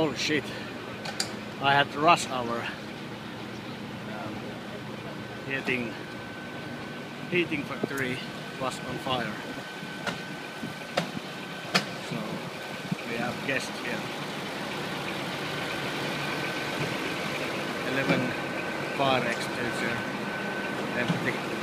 Oh shit. I had rush hour. Um, heating, heating factory was on fire. So we have guests here. 11 fire extinguisher empty.